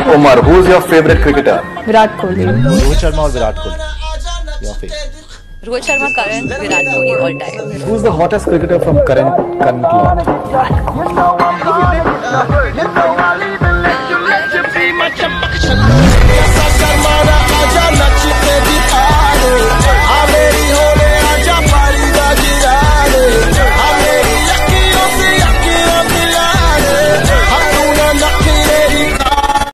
Omar, who's your favorite cricketer? Virat Kohli Rohit Sharma और Virat Kohli your favourite Rohit Sharma Karan Virat Kohli all time Who's the hottest cricketer from current currently?